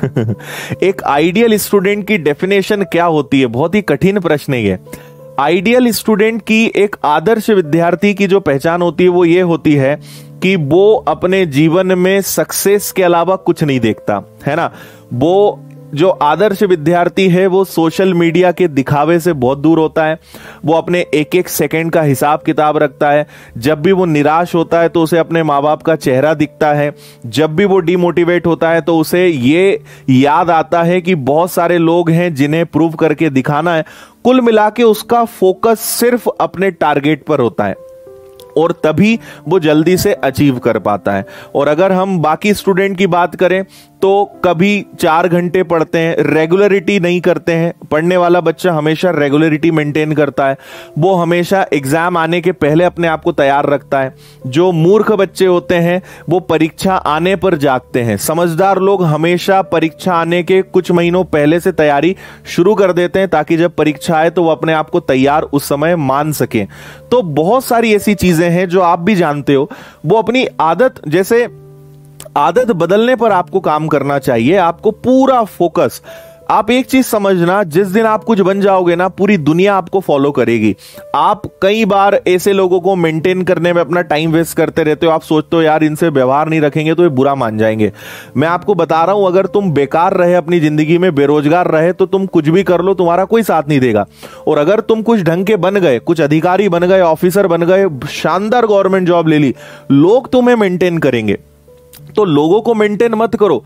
एक ideal student की definition क्या होती है? बहुत ही कठिन प्रश्न है आइडियल स्टूडेंट की एक आदर्श विद्यार्थी की जो पहचान होती है, वो ये होती है कि वो अपने जीवन में सक्सेस के अलावा कुछ नहीं देखता, है ना? वो जो आदर्श विद्यार्थी है, वो सोशल मीडिया के दिखावे से बहुत दूर होता है। वो अपने एक एक सेकंड का हिसाब किताब रखता है। जब भी वो निराश होता है तो उसे अपने माँ बाप का चेहरा दिखता है। जब भी वो डिमोटिवेट होता है तो उसे ये याद आता है कि बहुत सारे लोग हैं जिन्हें प्रूव करके दिखाना है। कुल मिला के उसका फोकस सिर्फ़ अपने टारगेट पर होता है। और तभी वो जल्दी से अचीव कर पाता है। और अगर हम बाकी स्टूडेंट की बात करें तो कभी चार घंटे पढ़ते हैं रेगुलरिटी नहीं करते हैं। पढ़ने वाला बच्चा हमेशा रेगुलरिटी मेंटेन करता है। वो हमेशा एग्ज़ाम आने के पहले अपने आप को तैयार रखता है। जो मूर्ख बच्चे होते हैं, वो परीक्षा आने पर जागते हैं। समझदार लोग हमेशा परीक्षा आने के कुछ महीनों पहले से तैयारी शुरू कर देते हैं, ताकि जब परीक्षा आए तो वो अपने आप को तैयार उस समय मान सके। तो बहुत सारी ऐसी चीज़ें हैं जो आप भी जानते हो, वो अपनी आदत, जैसे आदत बदलने पर आपको काम करना चाहिए, आपको पूरा फोकस आप एक चीज़ समझना, जिस दिन आप कुछ बन जाओगे ना, पूरी दुनिया आपको फॉलो करेगी। आप कई बार ऐसे लोगों को मेंटेन करने में अपना टाइम वेस्ट करते रहते हो, आप सोचते हो, यार, इनसे व्यवहार नहीं रखेंगे तो ये बुरा मान जाएँगे। मैं आपको बता रहा हूँ, अगर तुम बेकार रहे अपनी ज़िंदगी में, बेरोजगार रहे तो तुम कुछ भी कर लो, तुम्हारा कोई साथ नहीं देगा। और अगर तुम कुछ ढंग के बन गए, कुछ अधिकारी बन गए ऑफिसर बन गए, शानदार गवर्नमेंट जॉब ले ली, लोग तुम्हें मेंटेन करेंगे। तो लोगों को मेंटेन मत करो।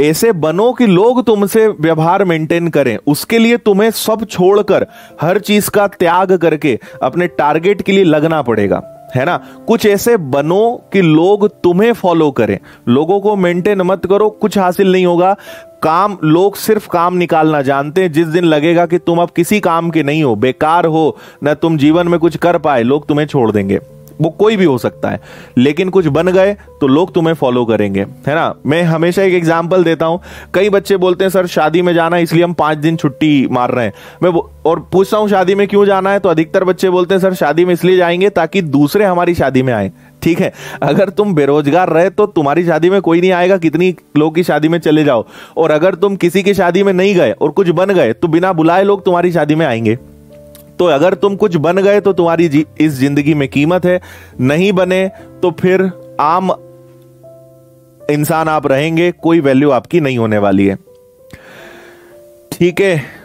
ऐसे बनो कि लोग तुमसे व्यवहार मेंटेन करें। उसके लिए तुम्हें सब छोड़कर, हर चीज़ का त्याग करके अपने टारगेट के लिए लगना पड़ेगा। है ना? कुछ ऐसे बनो कि लोग तुम्हें फॉलो करें। लोगों को मेंटेन मत करो, कुछ हासिल नहीं होगा। काम, लोग सिर्फ़ काम निकालना जानते हैं। जिस दिन लगेगा कि तुम अब किसी काम के नहीं हो, बेकार हो, ना तुम जीवन में कुछ कर पाए, लोग तुम्हें छोड़ देंगे। वो कोई भी हो सकता है। लेकिन कुछ बन गए तो लोग तुम्हें फॉलो करेंगे। है ना? मैं हमेशा एक एग्ज़ाम्पल देता हूँ। कई बच्चे बोलते हैं, सर, शादी में जाना इसलिए हम पाँच दिन छुट्टी मार रहे हैं। मैं और पूछता हूँ, शादी में क्यों जाना है? तो अधिकतर बच्चे बोलते हैं, सर, शादी में इसलिए जाएँगे ताकि दूसरे हमारी शादी में आए। ठीक है? अगर तुम बेरोजगार रहे तो तुम्हारी शादी में कोई नहीं आएगा, कितनी लोग की शादी में चले जाओ। और अगर तुम किसी की शादी में नहीं गए और कुछ बन गए तो बिना बुलाए लोग तुम्हारी शादी में आएँगे। तो अगर तुम कुछ बन गए तो तुम्हारी जी, इस ज़िंदगी में कीमत है। नहीं बने तो फिर आम इंसान आप रहेंगे कोई वैल्यू आपकी नहीं होने वाली है। ठीक है